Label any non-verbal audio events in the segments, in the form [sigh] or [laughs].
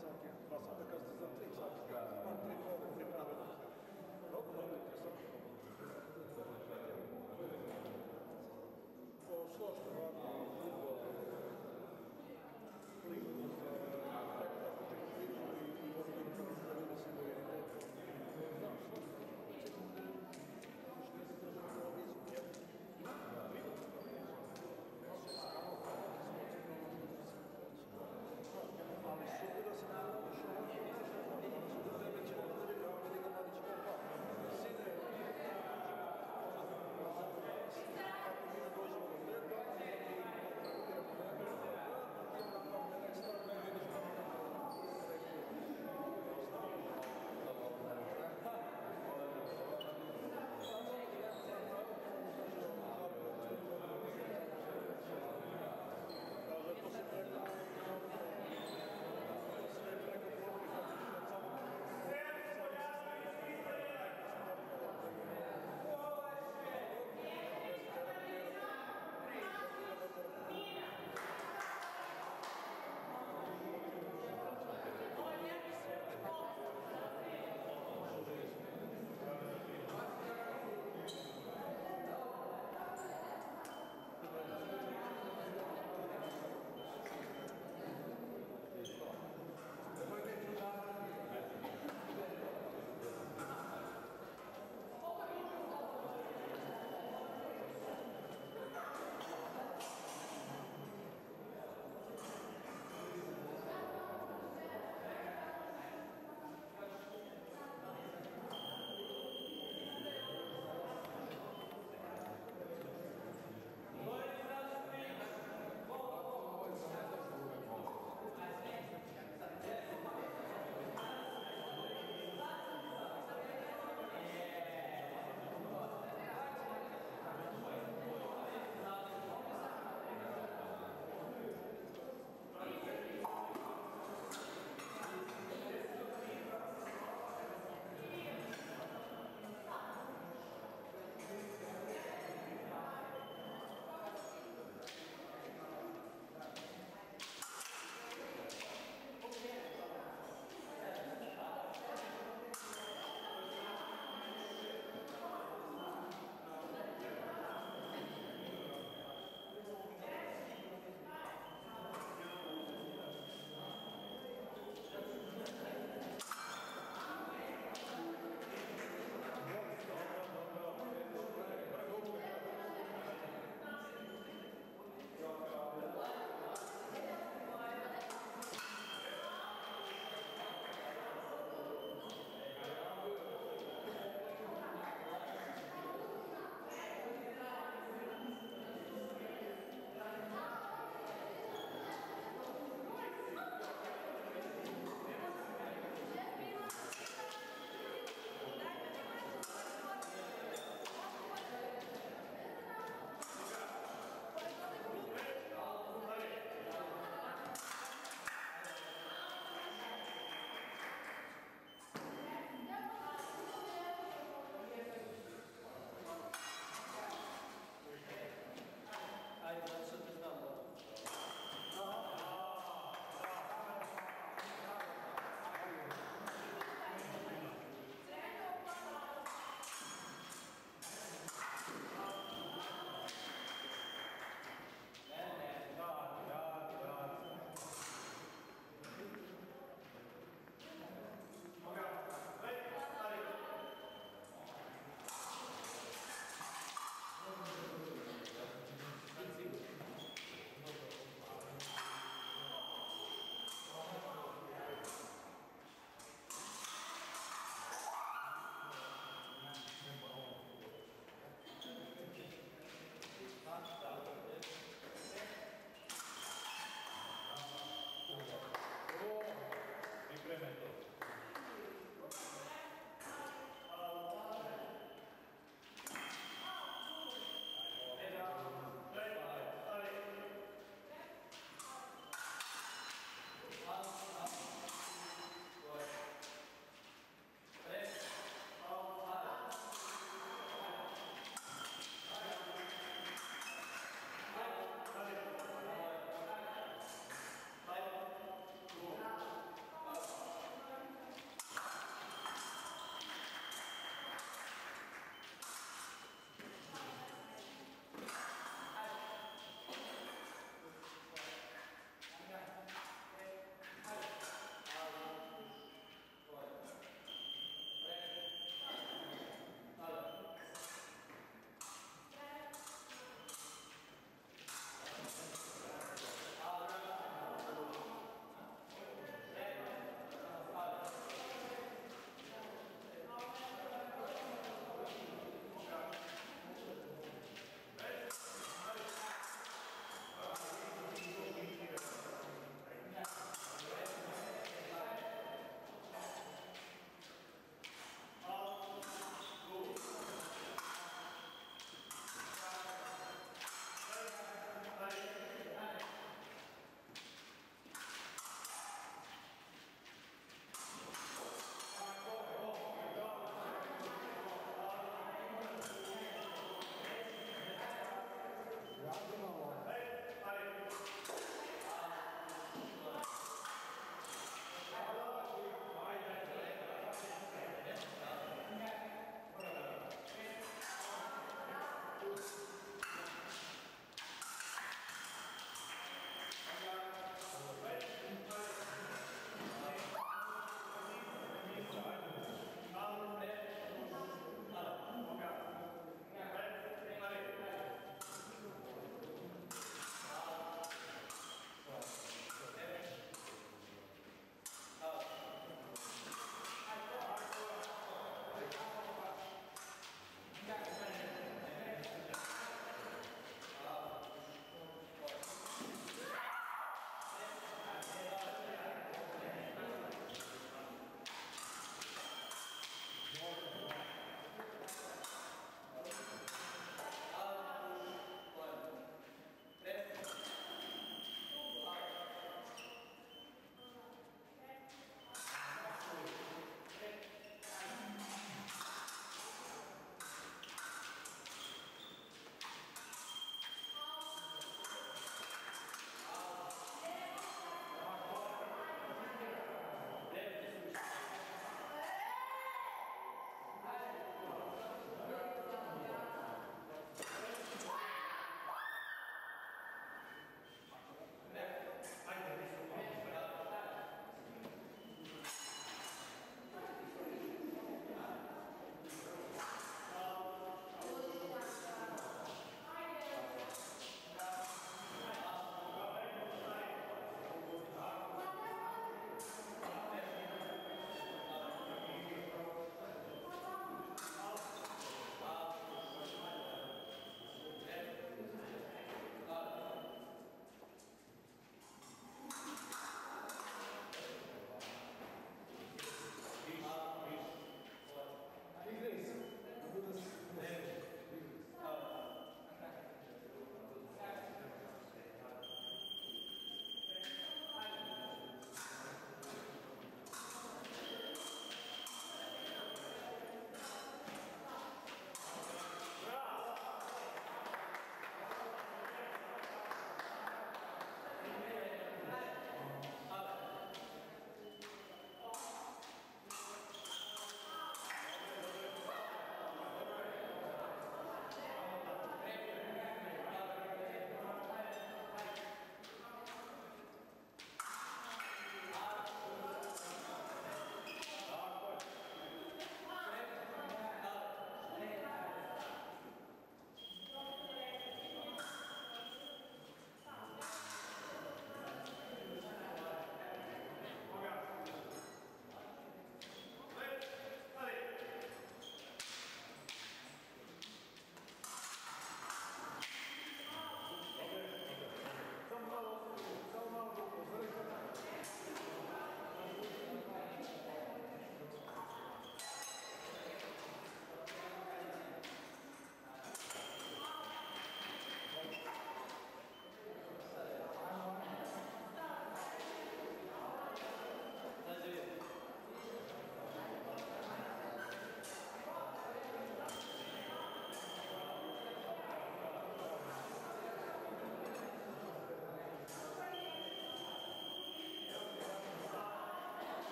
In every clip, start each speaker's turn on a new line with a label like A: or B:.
A: Red Sox.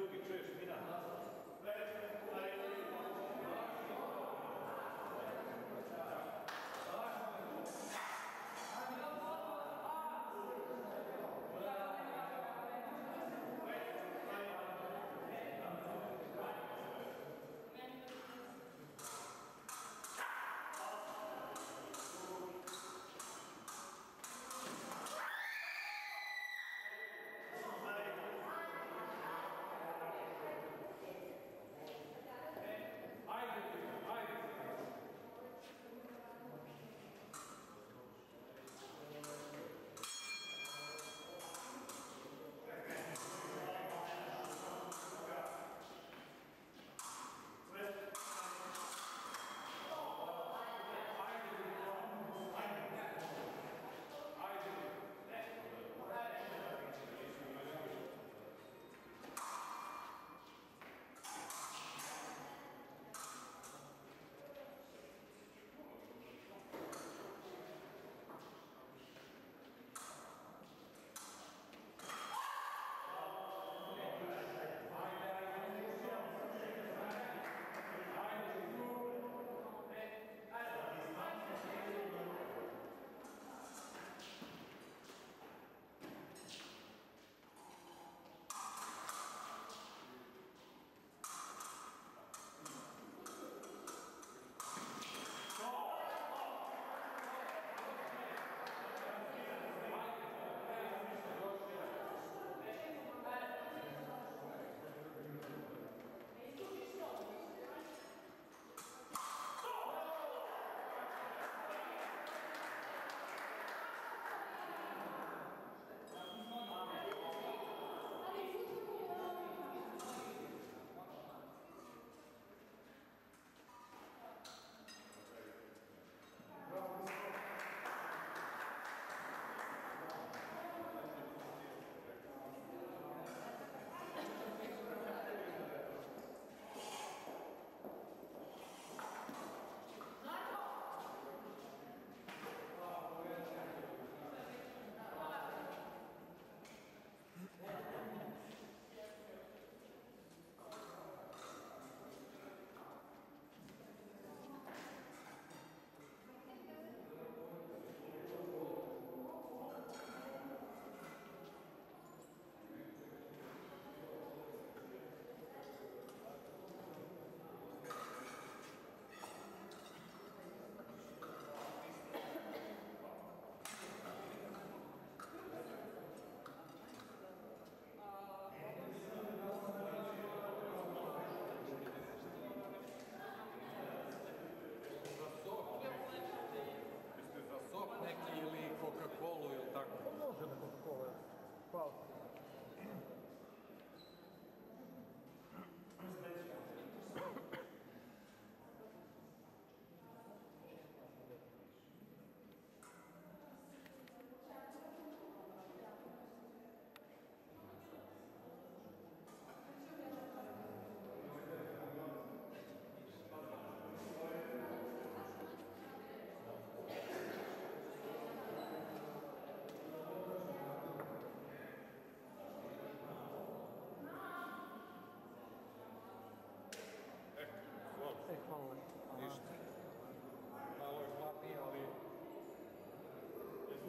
A: drugi, češki.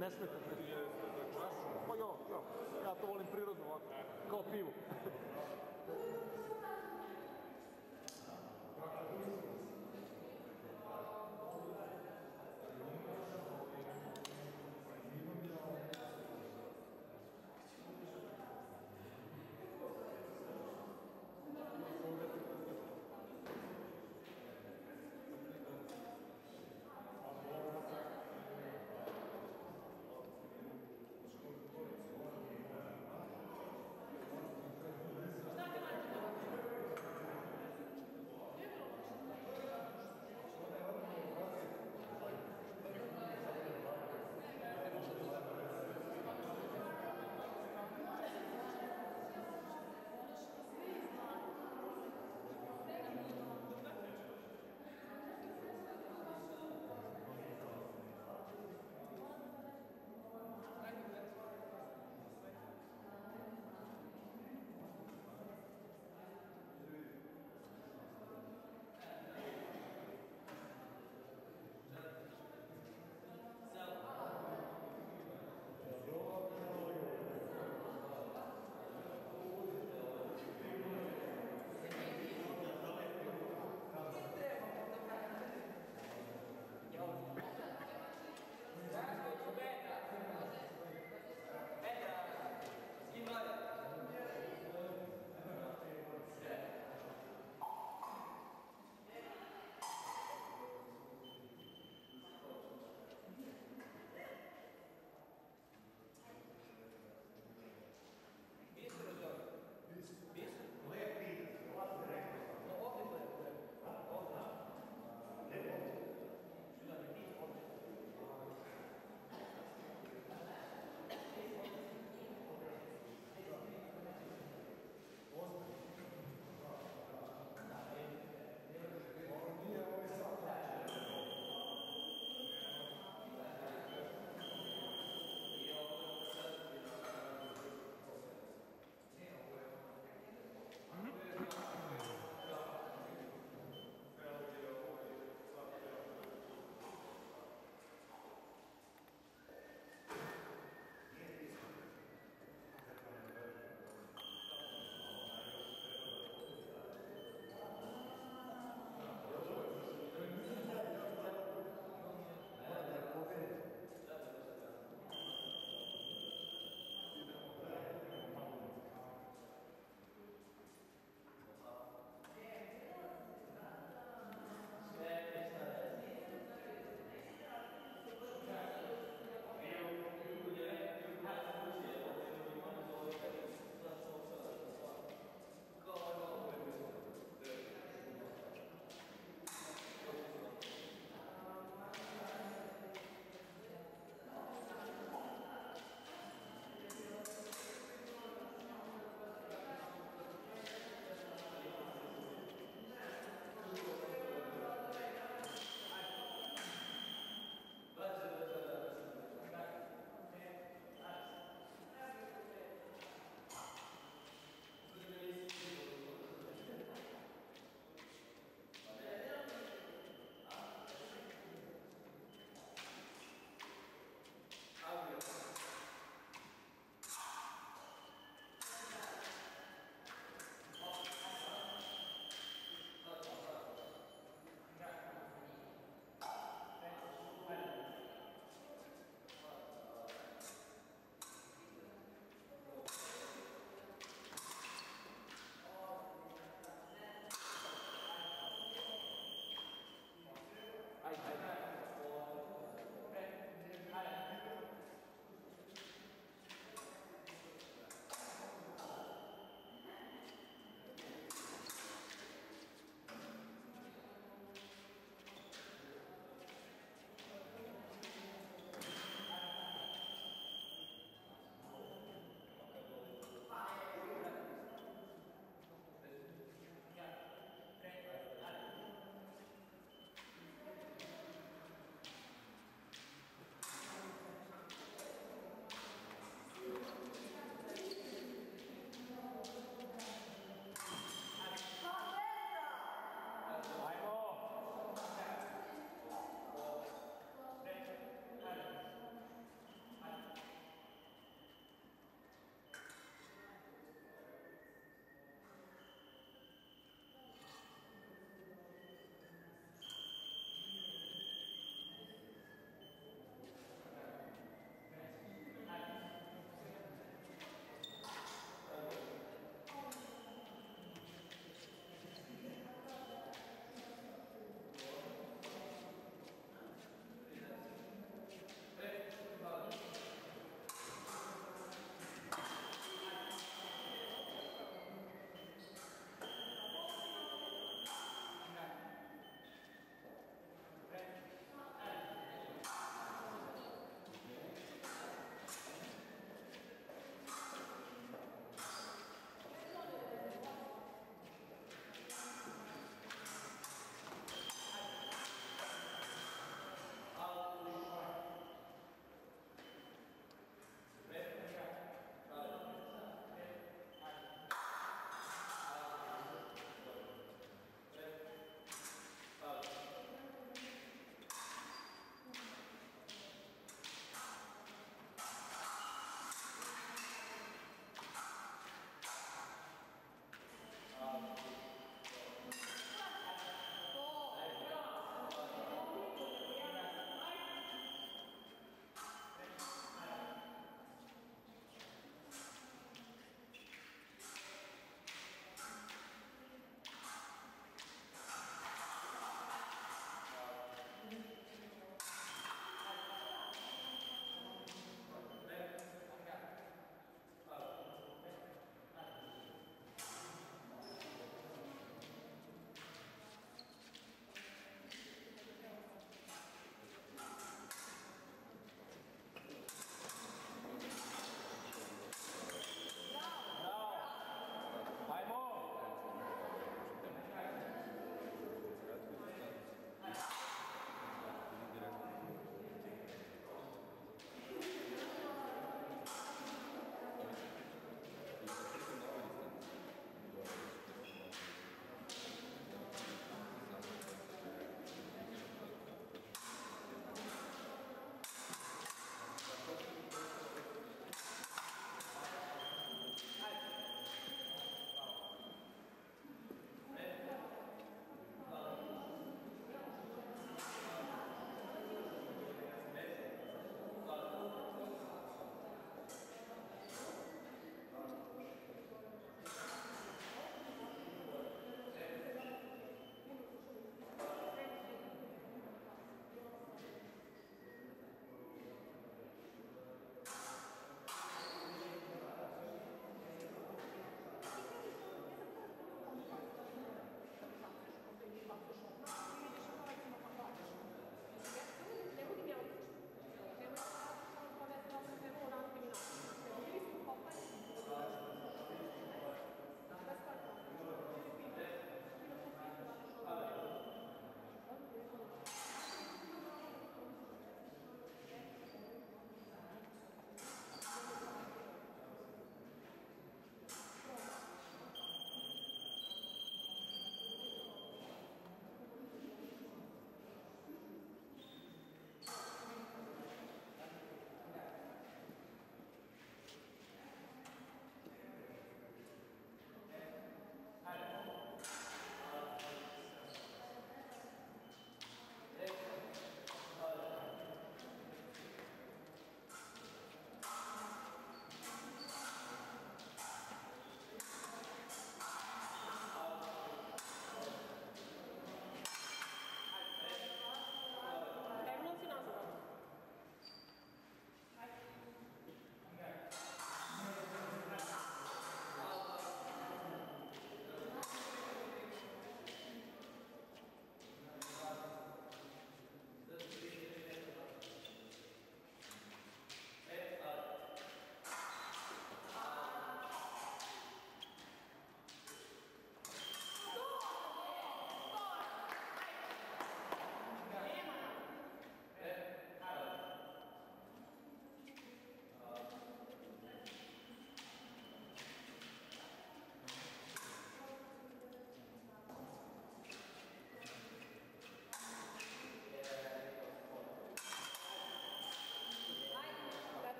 A: Ne smeta.
B: Ti je za čašu.
A: Pa jo, jo. Ja to volim prirodno ovako. Kao pivo.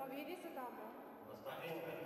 A: Aber wie ist es da?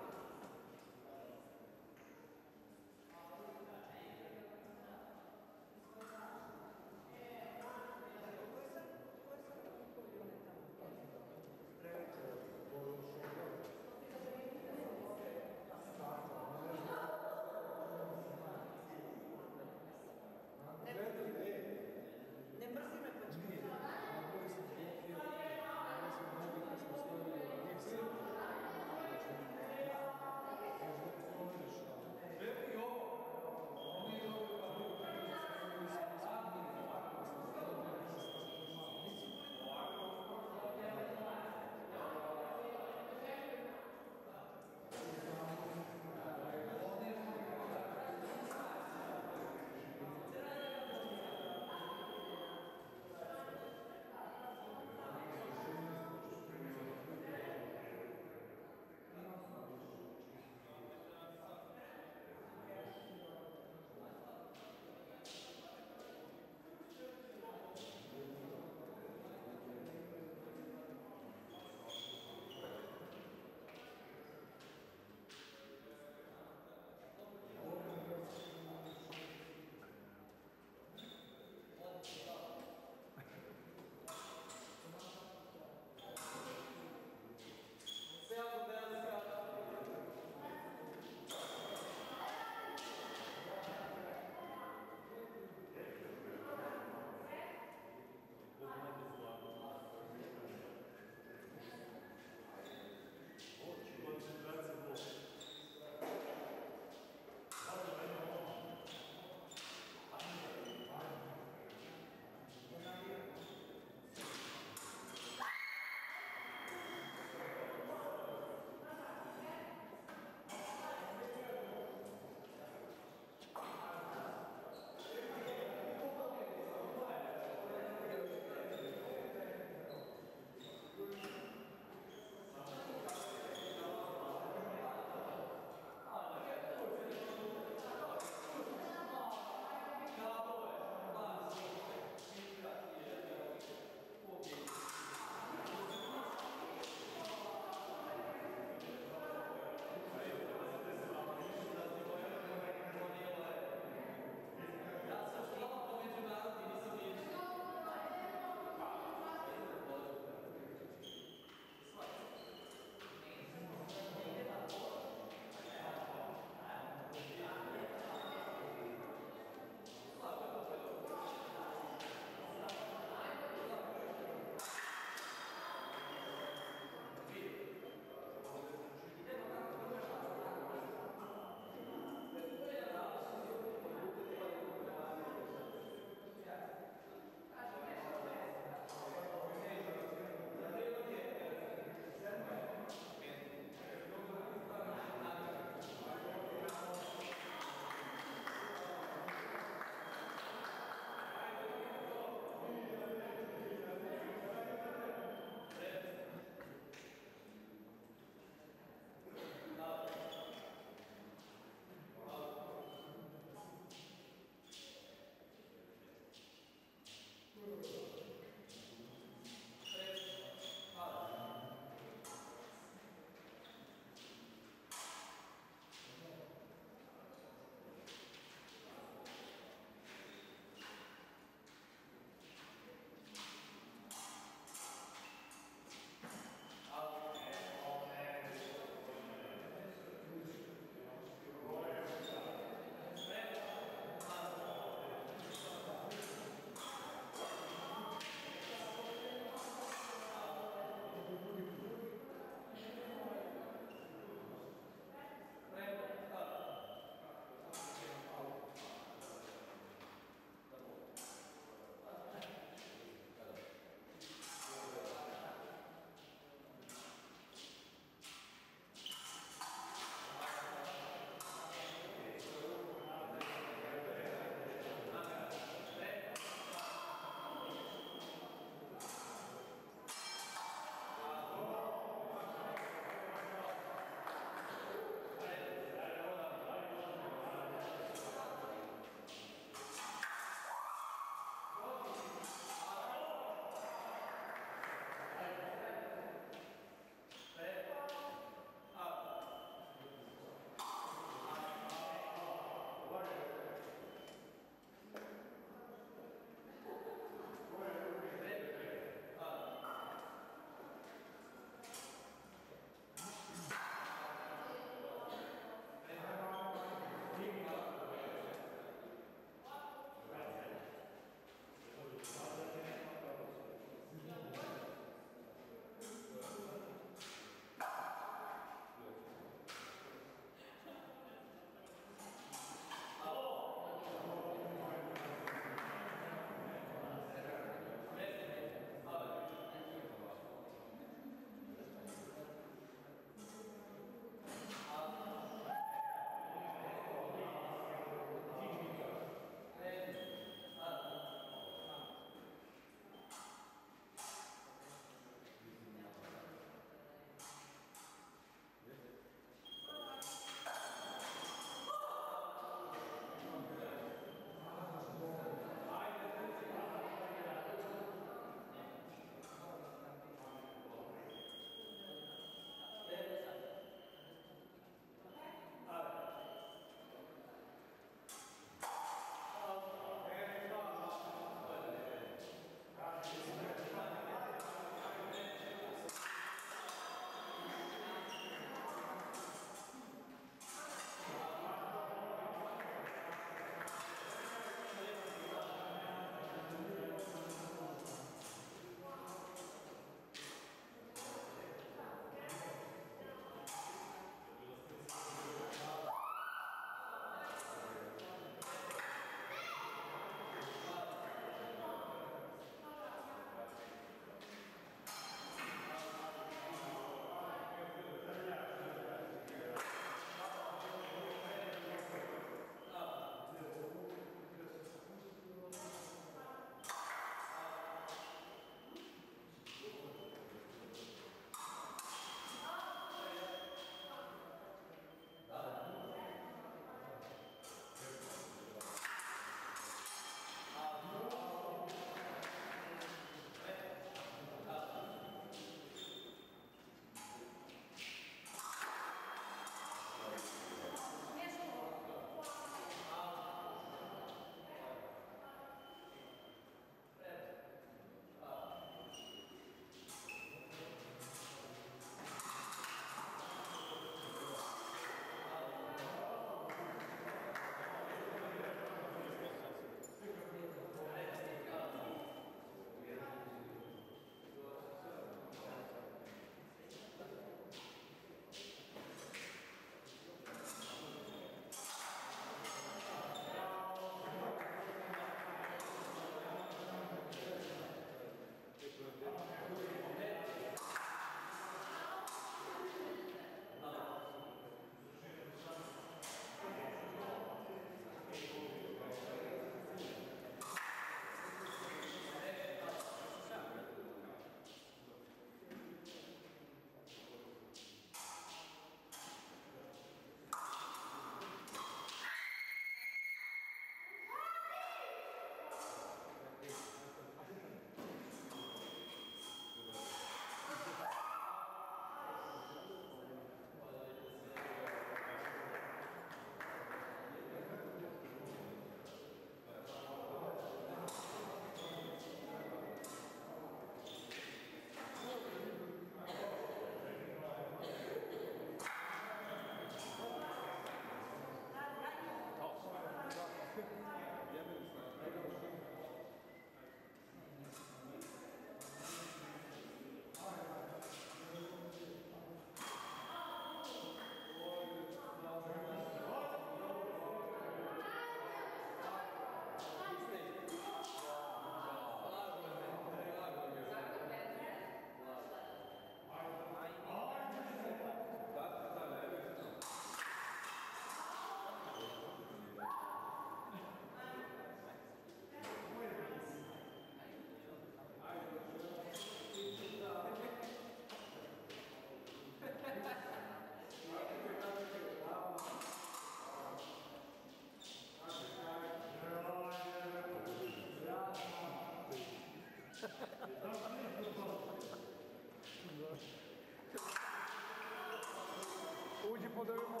A: Smo da imamo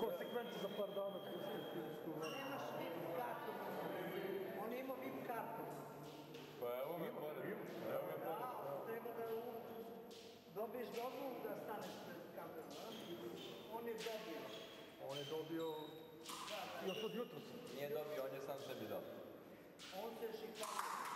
A: konsekvence za par dana.
C: Nemaš VIP kartu. On ima VIP kartu.
B: Pa evo me pored. Evo me
C: Da,
B: pored.
C: treba da u- dobiješ dozvolu da staneš pred kamerom. On je dobio.
A: On je dobio još od jutra.
B: Nije dobio, on je sam sebi dao.
C: On se šikanuje.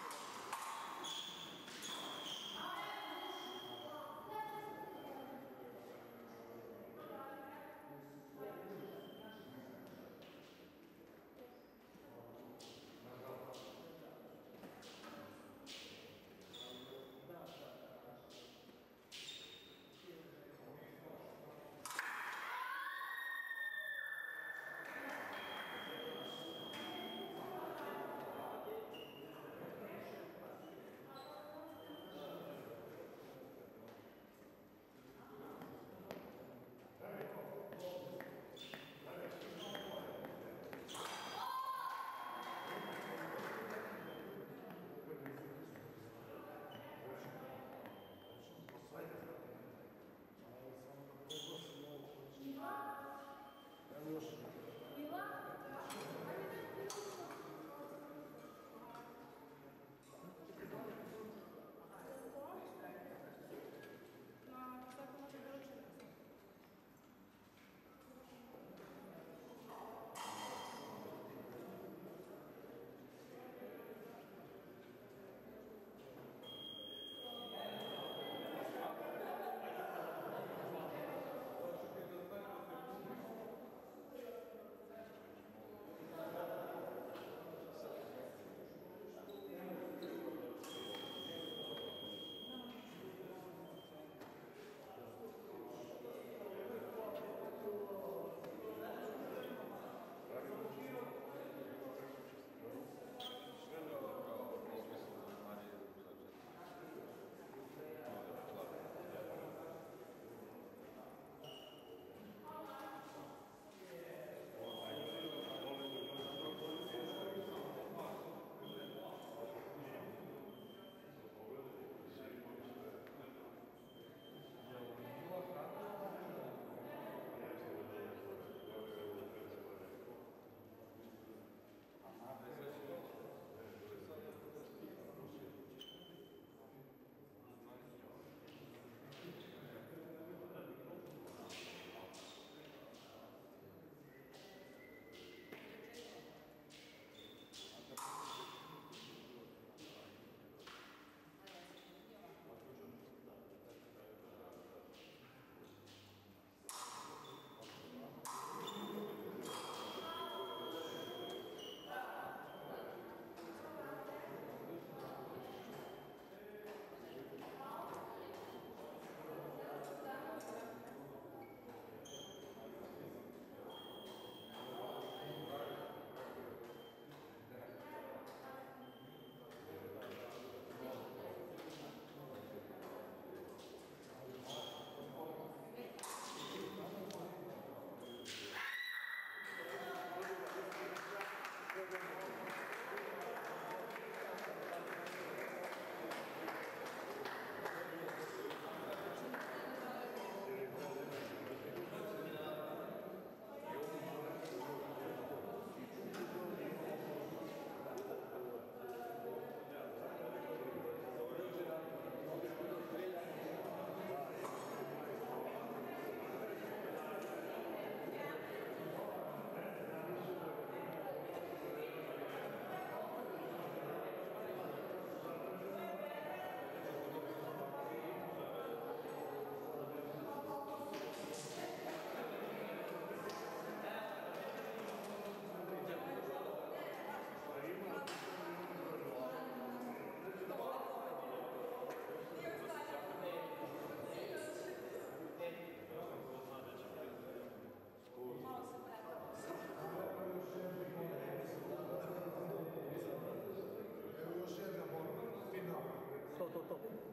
A: To,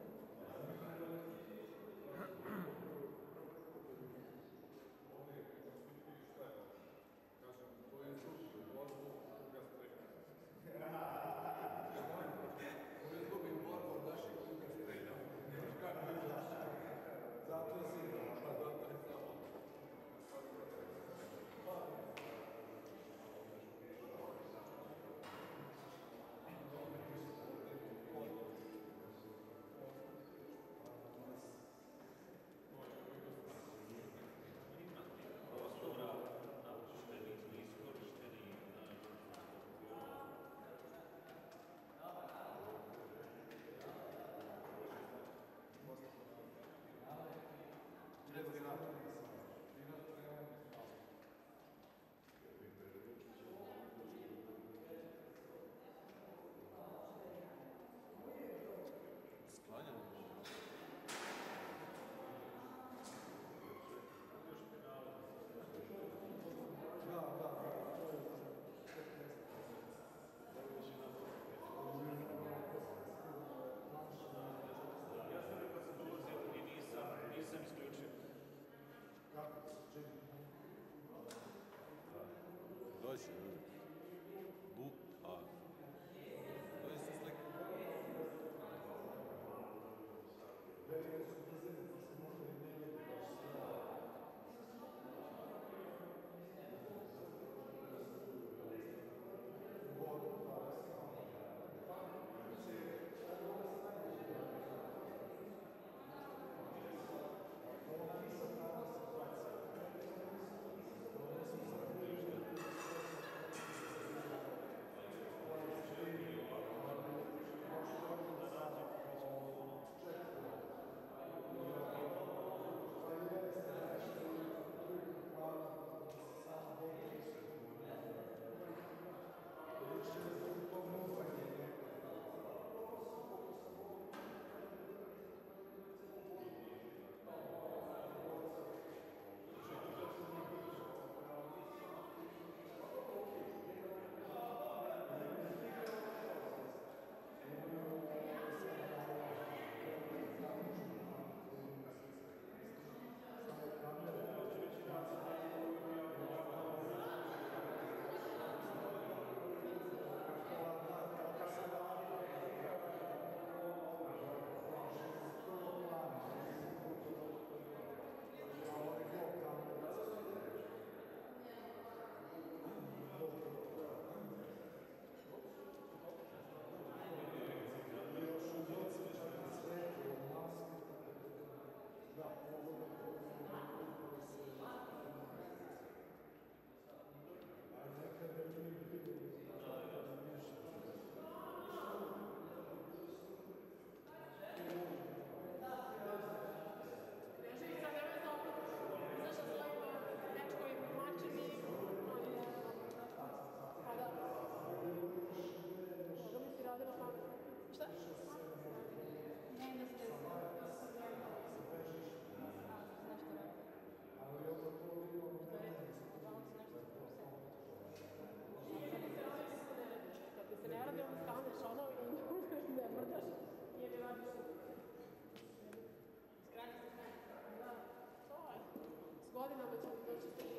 A: godinama će mi doći stiži. Nije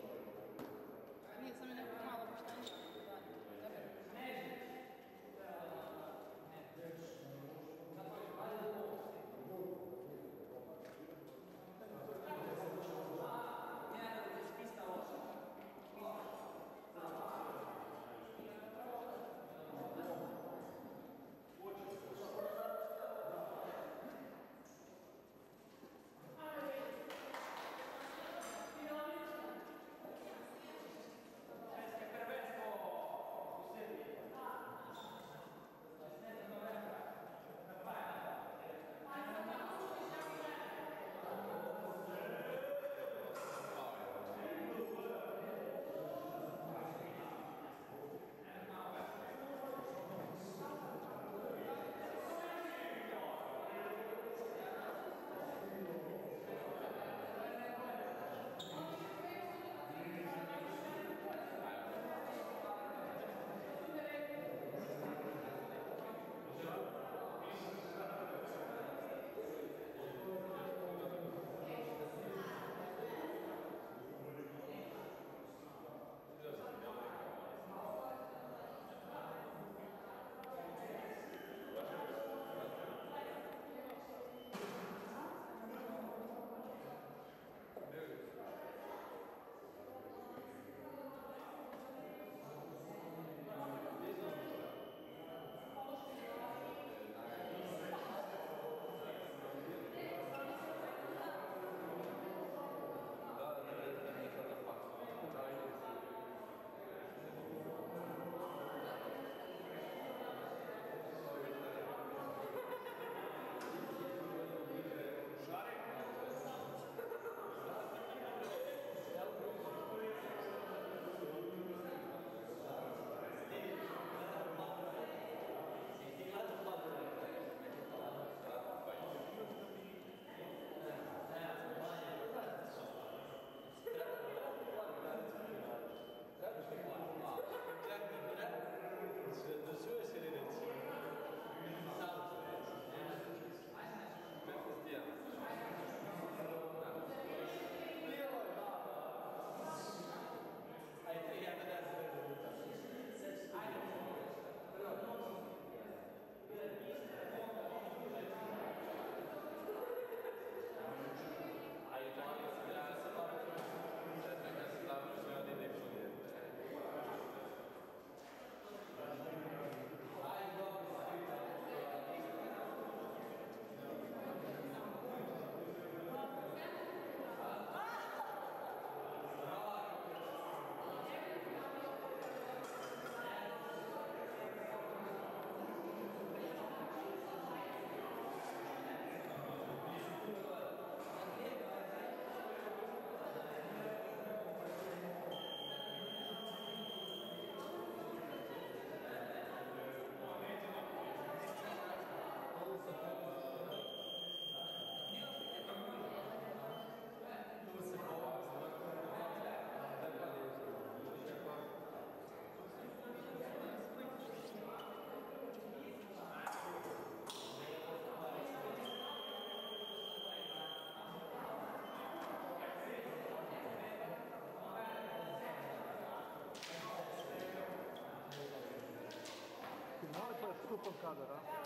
D: Desculpa, pancada, tá?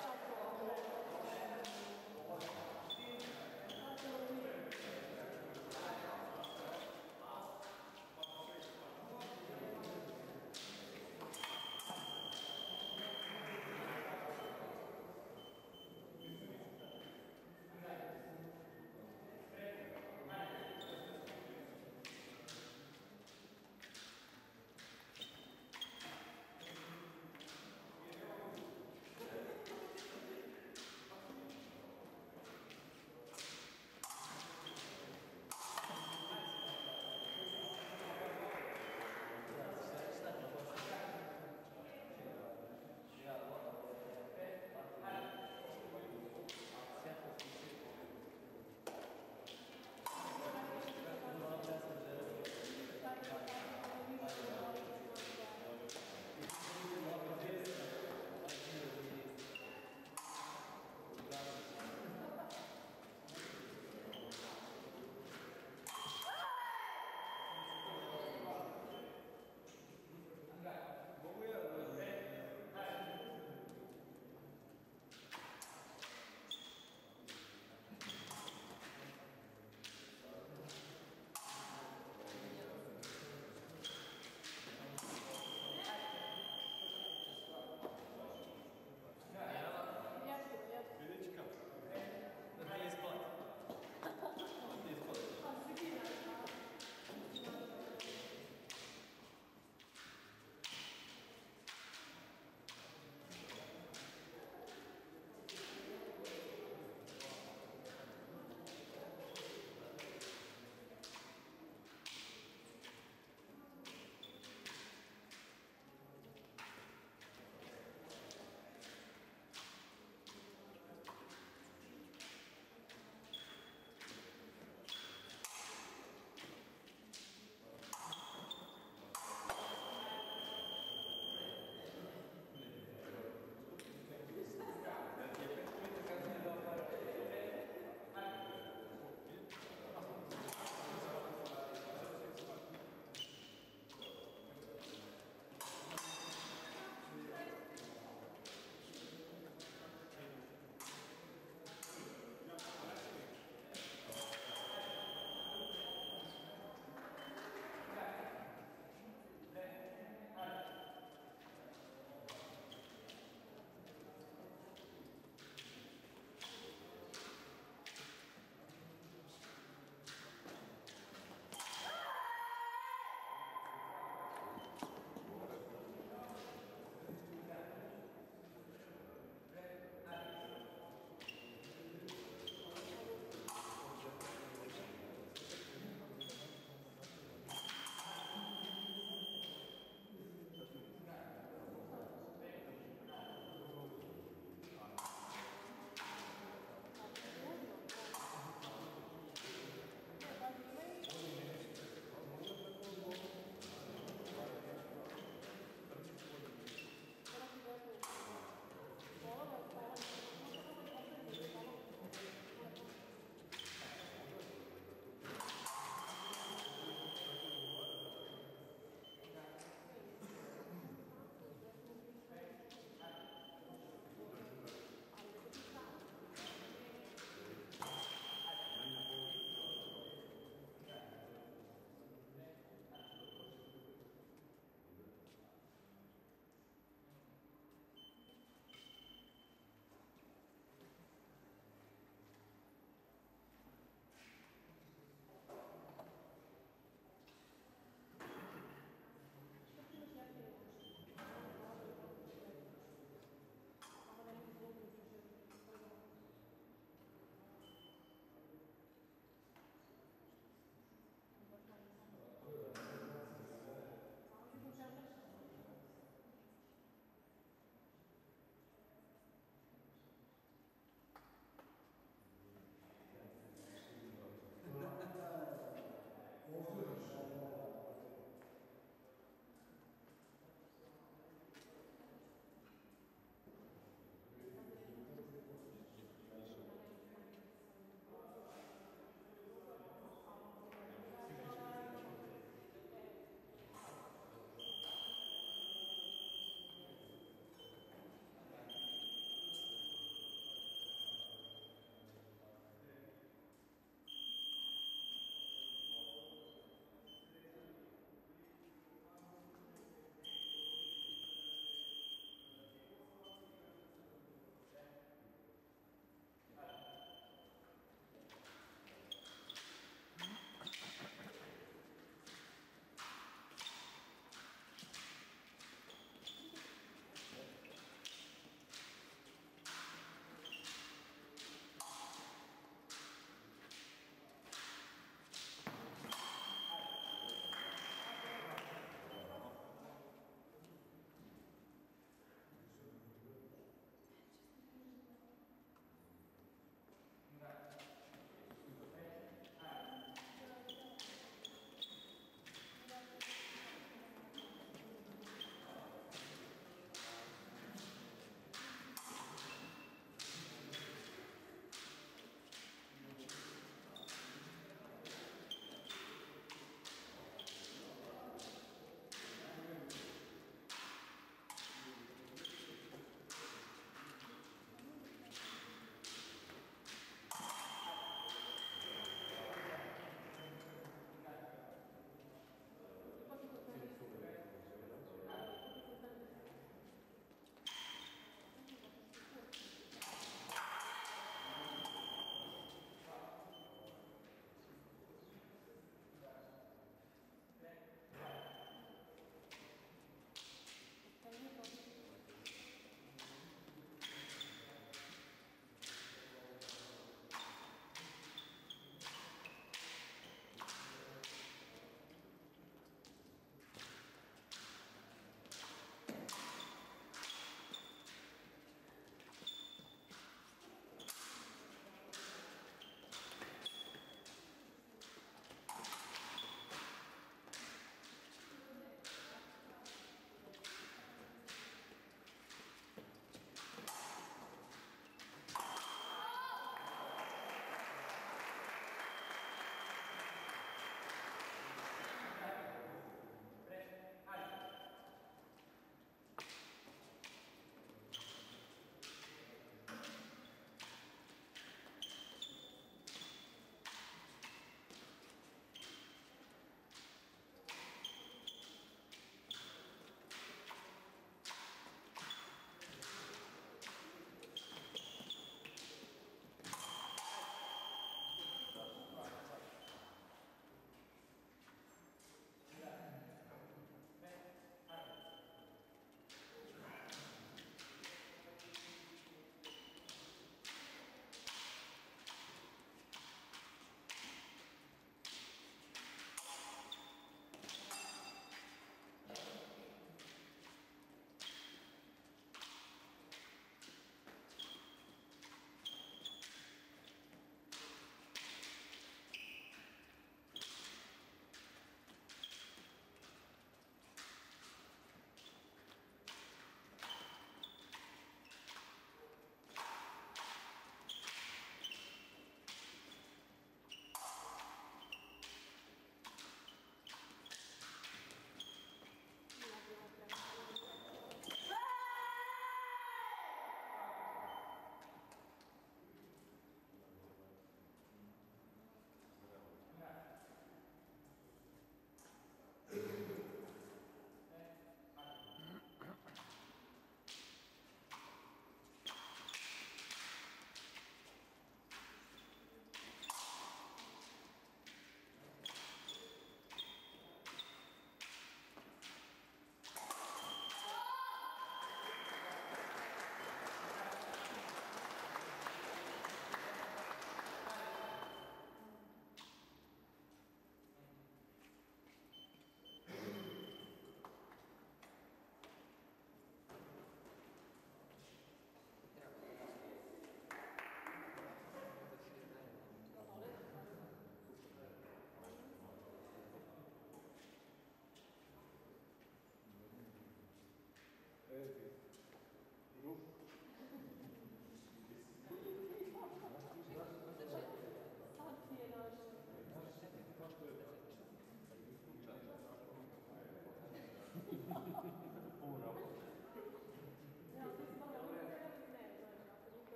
A: Gracias.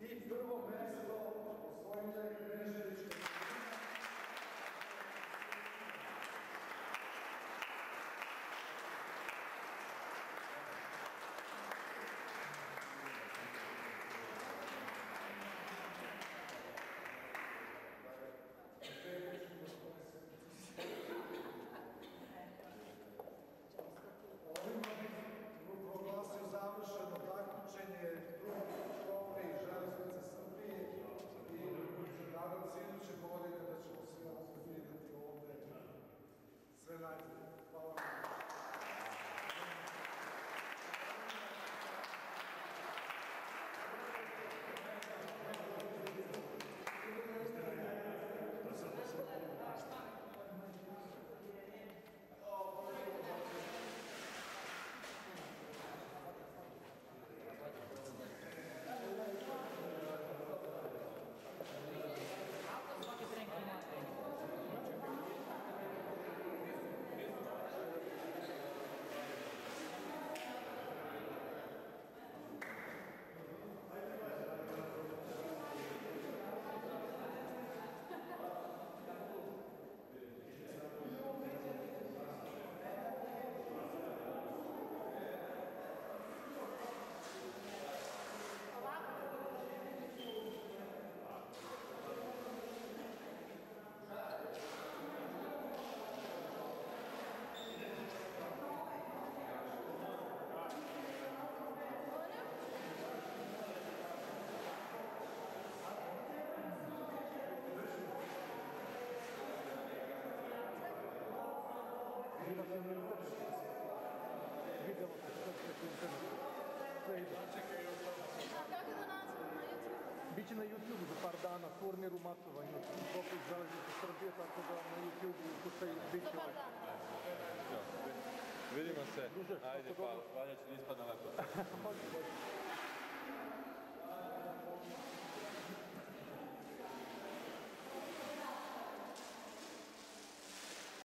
A: Deep, beautiful. Vidjelo se preko interneta. Sve ide. Biće na YouTube za par dana, turnir u matovanju, popis železnice Srbije, tako da na YouTube puštaj, bit
E: Za
A: će
E: par
A: ovaj.
E: dana.
B: Vidimo se. Ajde, pa, valja će da ispadne lepo. [laughs] [laughs]